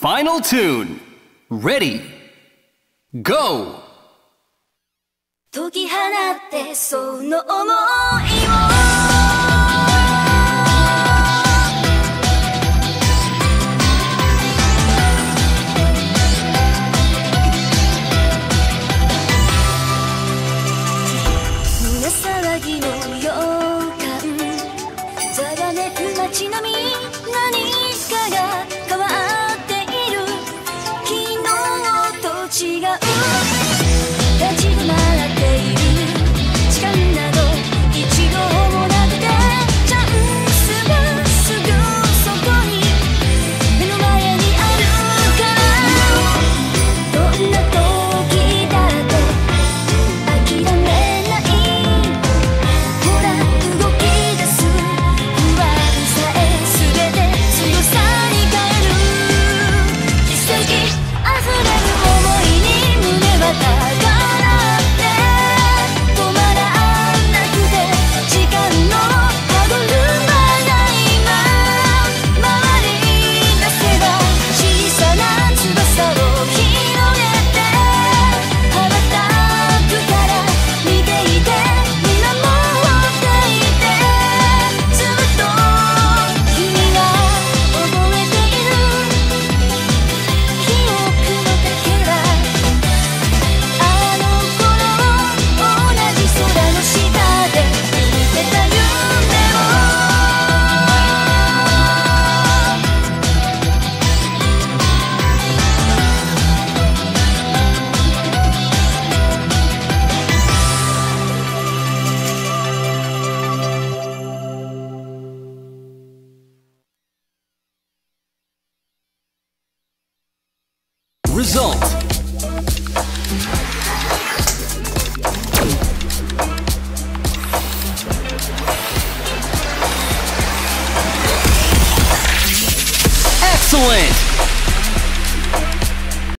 Final tune. Ready. Go. 解き放ってその想いを胸騒ぎの予感ざらめく並み result. Excellent!